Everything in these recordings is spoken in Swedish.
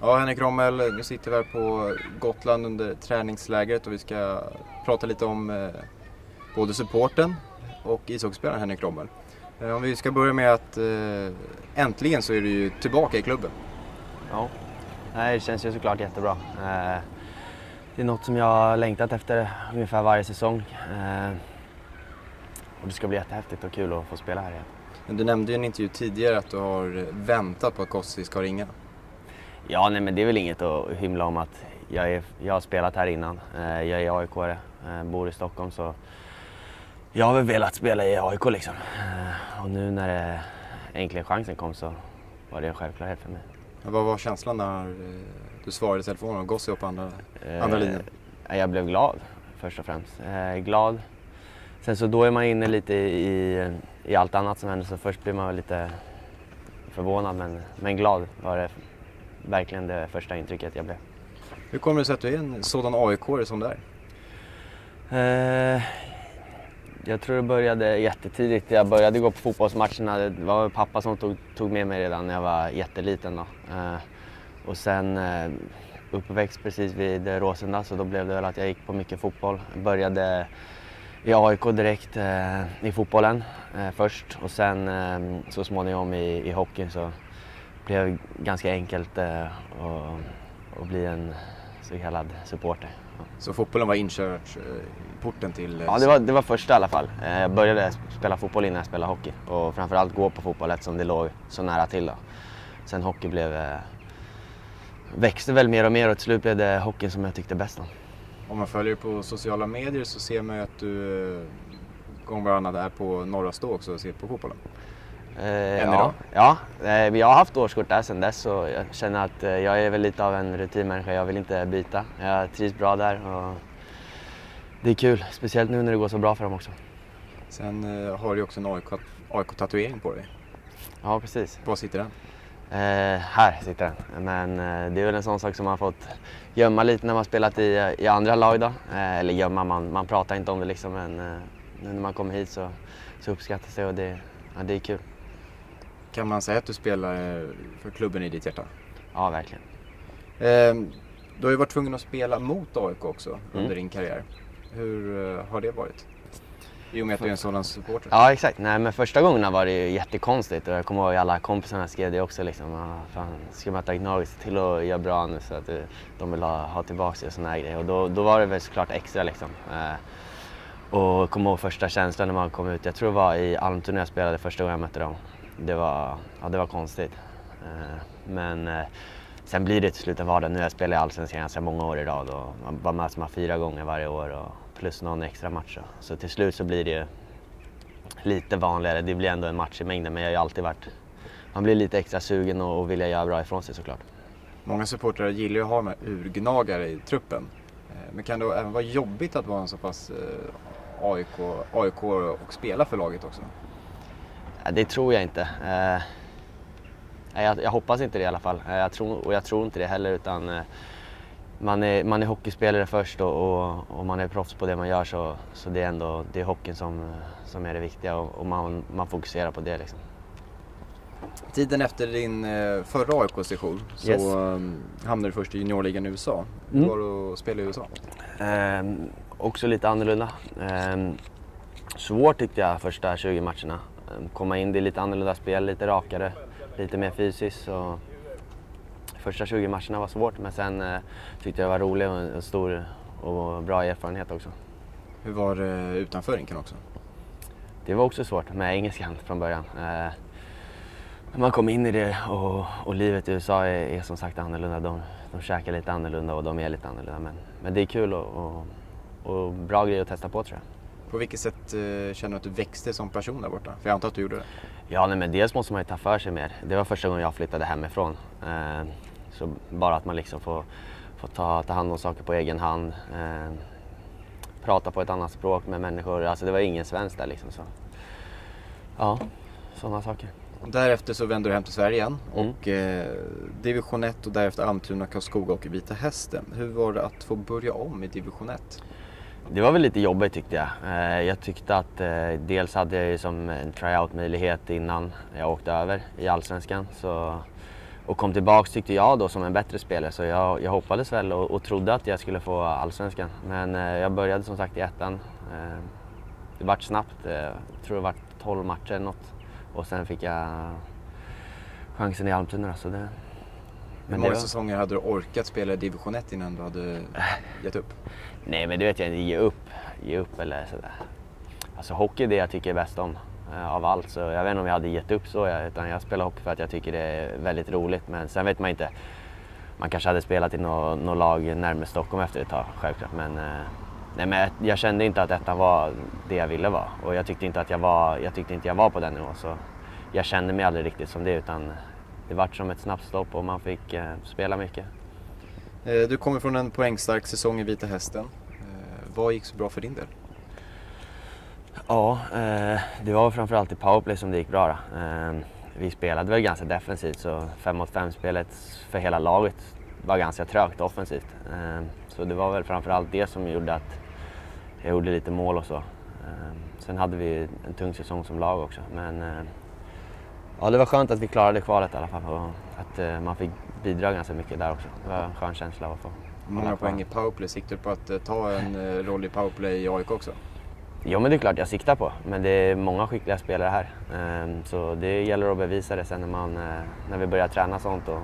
Ja, Henrik Rommel, nu sitter vi här på Gotland under träningslägret och vi ska prata lite om eh, både supporten och ishockeyspelaren Henrik Rommel. Eh, om vi ska börja med att eh, äntligen så är du ju tillbaka i klubben. Ja, det känns ju såklart jättebra. Det är något som jag har längtat efter ungefär varje säsong. Och det ska bli jättehäftigt och kul att få spela här igen. Men du nämnde i en intervju tidigare att du har väntat på att Kossi ska ringa. Ja, nej, men det är väl inget att hymla om att jag, är, jag har spelat här innan. Eh, jag är aik eh, bor i Stockholm så jag har väl velat spela i AIK liksom. Eh, och nu när äntligen chansen kom så var det en självklarhet för mig. Vad var känslan när du svarade i telefonen och Gossi på andra, andra linjen? Jag blev glad först och främst. Glad. Sen så då är man inne lite i, i allt annat som händer så först blir man lite förvånad men, men glad var det verkligen det första intrycket jag blev. Hur kommer det sig att du är en sådan aik som du är? Eh, jag tror det började jättetidigt. Jag började gå på fotbollsmatcherna. Det var pappa som tog, tog med mig redan när jag var jätteliten. Då. Eh, och sen eh, uppväxt precis vid Råsunda så då blev det väl att jag gick på mycket fotboll. Jag började i AIK direkt eh, i fotbollen eh, först och sen eh, så småningom i, i hockey så blev ganska enkelt eh, att bli en så kallad supporter. Så fotbollen var inkörsporten till... Ja, det var, det var första i alla fall. Eh, jag började spela fotboll innan jag spelade hockey och framförallt gå på fotboll eftersom det låg så nära till. Då. Sen hockey blev, eh, växte väl mer och mer och till slut blev det hockeyn som jag tyckte bäst om. Om man följer på sociala medier så ser man ju att du gång varannat är på Norra Stå också och ser på fotbollen. Eh, ja, ja, eh, jag har haft årskort där sedan dess och jag känner att eh, jag är väl lite av en rutinmänniska. Jag vill inte byta. Jag trivs bra där och det är kul, speciellt nu när det går så bra för dem också. Sen eh, har du också en AIK-tatuering på dig. Ja, precis. Var sitter den? Eh, här sitter den. Men eh, det är väl en sån sak som man har fått gömma lite när man spelat i, i andra lag då. Eh, eller gömma, man, man pratar inte om det liksom men nu när man kommer hit så, så uppskattas det och det, ja, det är kul. Kan man säga att du spelar eh, för klubben i ditt hjärta? Ja, verkligen. Eh, du har ju varit tvungen att spela mot AIK också mm. under din karriär. Hur uh, har det varit? I och med att du är en sådan supporter. Ja exakt, nej men första gångerna var det ju jättekonstigt och jag kommer ihåg att alla kompisarna skrev det också liksom. Ah, fan, ska möta Gnaget, se till att göra bra nu så att uh, de vill ha, ha tillbaka det och sådana grejer. Och då, då var det väl såklart extra liksom. Uh, och kommer ihåg första känslan när man kom ut. Jag tror det var i Almtuna jag spelade första gången jag mötte dem det var, ja, det var konstigt. Eh, men eh, sen blir det till slut en vardag. Nu har jag spelat i Allsvenskan ganska många år i rad och var möts man fyra gånger varje år och plus någon extra match. Så till slut så blir det ju lite vanligare. Det blir ändå en match i mängden men jag har ju alltid varit... Man blir lite extra sugen och, och vill göra bra ifrån sig såklart. Många supportrar gillar ju att ha med urgnagare i truppen. Eh, men kan det även vara jobbigt att vara en så pass AIK, AIK och spela för laget också? Det tror jag inte. Eh, jag, jag, hoppas inte det i alla fall. Eh, jag tror, och jag tror inte det heller utan eh, man är, man är hockeyspelare först och, och, och, man är proffs på det man gör så, så det är ändå det är hockeyn som, som är det viktiga och, och man, man fokuserar på det. Liksom. Tiden efter din förra AIK-session så yes. hamnade du först i juniorligan i USA. Hur mm. var det att spela i USA? Eh, också lite annorlunda. Eh, svårt tyckte jag första 20 matcherna. Ehm, komma in, det är lite annorlunda spel, lite rakare, lite mer fysiskt. Så första 20 matcherna var svårt men sen eh, tyckte jag det var roligt och en stor och bra erfarenhet också. Hur var det utanför rinken också? Det var också svårt med engelskan från början. Eh, man kom in i det och, och livet i USA är, är, som sagt annorlunda. De, de käkar lite annorlunda och de är lite annorlunda. Men, men det är kul och, och, och bra grej att testa på tror jag. På vilket sätt eh, känner du att du växte som person där borta? För jag antar att du gjorde det? Ja, nej, men dels måste man ju ta för sig mer. Det var första gången jag flyttade hemifrån. Eh, så bara att man liksom får, får ta, ta hand om saker på egen hand. Eh, prata på ett annat språk med människor. Alltså det var ingen svensk där liksom. Så. Ja, sådana saker. Därefter så vände du hem till Sverige igen mm. och eh, division 1 och därefter Almtuna, Karlskoga och Vita Hästen. Hur var det att få börja om i division 1? Det var väl lite jobbigt tyckte jag. Eh, jag tyckte att eh, dels hade jag ju som en tryout möjlighet innan jag åkte över i Allsvenskan. Så och kom tillbaks tyckte jag då som en bättre spelare så jag, jag hoppades väl och, och trodde att jag skulle få allsvenskan. Men eh, jag började som sagt i ettan. Det vart snabbt, jag tror det vart 12 matcher eller något och sen fick jag chansen i Almtuna. Så det, hur många säsonger hade du orkat spela i division 1 innan du hade gett upp? Nej men det vet jag inte, ge upp, ge upp eller sådär. Alltså hockey är det jag tycker är bäst om eh, av allt. Så jag vet inte om jag hade gett upp så, utan jag spelar hockey för att jag tycker det är väldigt roligt. Men sen vet man inte. Man kanske hade spelat i något, något lag närmare Stockholm efter ett tag, självklart. Men, eh, nej, men jag kände inte att detta var det jag ville vara. Och jag tyckte inte att jag var, jag tyckte inte jag var på den nivån. Så jag kände mig aldrig riktigt som det, utan det var som ett snabbt stopp och man fick eh, spela mycket. Eh, du kommer från en poängstark säsong i Vita Hästen. Eh, vad gick så bra för din del? Ja, det var framförallt i powerplay som det gick bra. Eh, vi spelade väl ganska defensivt så 5 mot 5 spelet för hela laget var ganska trögt offensivt. Så det var väl framförallt det som gjorde att jag gjorde lite mål och så. Sen hade vi en tung säsong som lag också men ja, det var skönt att vi klarade kvalet i alla fall och att man fick bidra ganska mycket där också. Det var en skön känsla att få. Många poäng i powerplay. Siktar du på att ta en roll i powerplay i AIK också? Jo men det är klart jag siktar på, men det är många skickliga spelare här. Ehm, så det gäller att bevisa det sen när, man, eh, när vi börjar träna sånt och,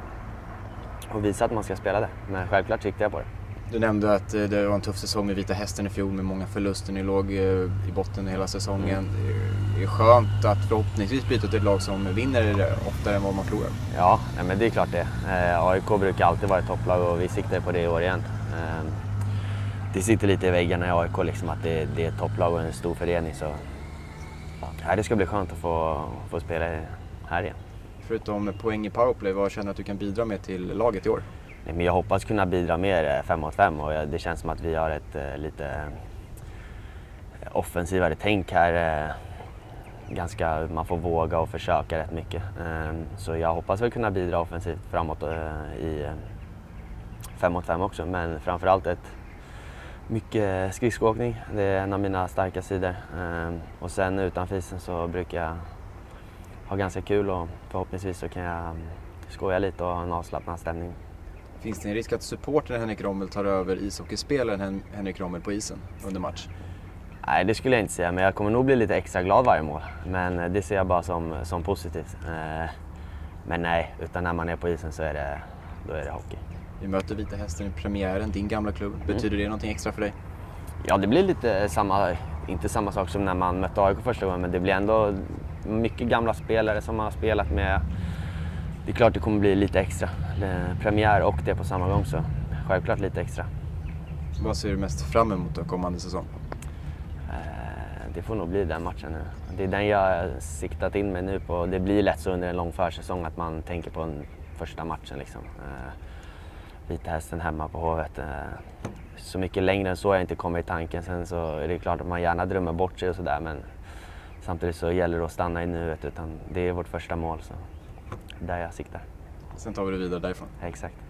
och visa att man ska spela det. Men självklart siktar jag på det. Du nämnde att eh, det var en tuff säsong med Vita Hästen i fjol med många förluster. Ni låg eh, i botten hela säsongen. Mm. Det är skönt att förhoppningsvis byta till ett lag som vinner oftare än vad man förlorar. Ja, men det är klart det. AIK brukar alltid vara ett topplag och vi siktar på det i år igen. Ehm, det sitter lite i väggarna i AIK liksom att det, är ett topplag och en stor förening. Så, ja, det ska bli skönt att få, få spela här igen. Förutom poäng i powerplay, vad känner du att du kan bidra med till laget i år? Nej, men jag hoppas kunna bidra mer 5 mot 5 och det känns som att vi har ett eh, lite eh, offensivare tänk här. Ganska, man får våga och försöka rätt mycket. Ehm, så jag hoppas väl kunna bidra offensivt framåt eh, i eh, 5 mot 5 också men framförallt ett mycket skridskoåkning. Det är en av mina starka sidor. Ehm, och sen utanför isen så brukar jag ha ganska kul och förhoppningsvis så kan jag mm, skoja lite och ha en avslappnad stämning. Finns det en risk att supporten Henrik Rommel tar över ishockeyspelaren Henrik Rommel på isen under match? Nej, det skulle jag inte säga, men jag kommer nog bli lite extra glad varje mål. Men eh, det ser jag bara som, som positivt. Ehm, men nej, utan när man är på isen så är det, då är det hockey. Vi möter Vita Hästen i premiären, din gamla klubb. Mm. Betyder det någonting extra för dig? Ja, det blir lite samma, inte samma sak som när man mötte AIK första gången, men det blir ändå mycket gamla spelare som man har spelat med. Det är klart det kommer bli lite extra. Premiär och det på samma gång, så självklart lite extra. Vad ser du mest fram emot då kommande säsong? Eh, det får nog bli den matchen nu. Det är den jag har siktat in mig nu på. Det blir lätt så under en lång försäsong att man tänker på den första matchen. Liksom. Eh, Vita Hästen hemma på Hovet. Eh, så mycket längre än så har jag inte kommit i tanken. Sen så är det klart att man gärna drömmer bort sig och sådär men samtidigt så gäller det att stanna i nuet utan det är vårt första mål så där jag siktar. Sen tar vi det vidare därifrån. Exakt.